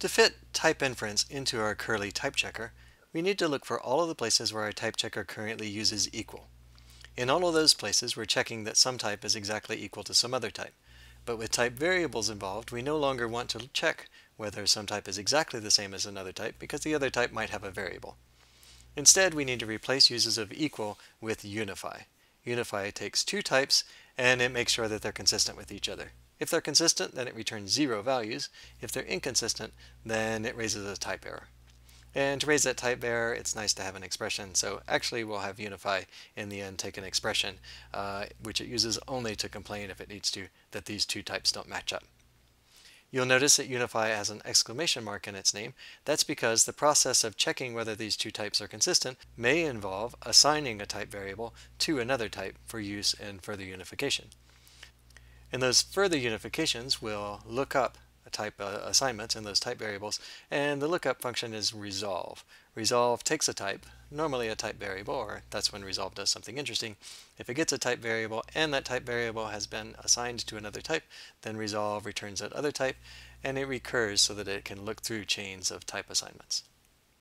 To fit type inference into our curly type checker, we need to look for all of the places where our type checker currently uses equal. In all of those places, we're checking that some type is exactly equal to some other type. But with type variables involved, we no longer want to check whether some type is exactly the same as another type because the other type might have a variable. Instead, we need to replace uses of equal with unify. Unify takes two types and it makes sure that they're consistent with each other. If they're consistent, then it returns zero values. If they're inconsistent, then it raises a type error. And to raise that type error, it's nice to have an expression. So actually, we'll have unify in the end take an expression, uh, which it uses only to complain if it needs to, that these two types don't match up. You'll notice that Unify has an exclamation mark in its name. That's because the process of checking whether these two types are consistent may involve assigning a type variable to another type for use in further unification. In those further unifications, we'll look up a type uh, assignments in those type variables, and the lookup function is resolve. Resolve takes a type, normally a type variable, or that's when resolve does something interesting. If it gets a type variable and that type variable has been assigned to another type, then resolve returns that other type, and it recurs so that it can look through chains of type assignments.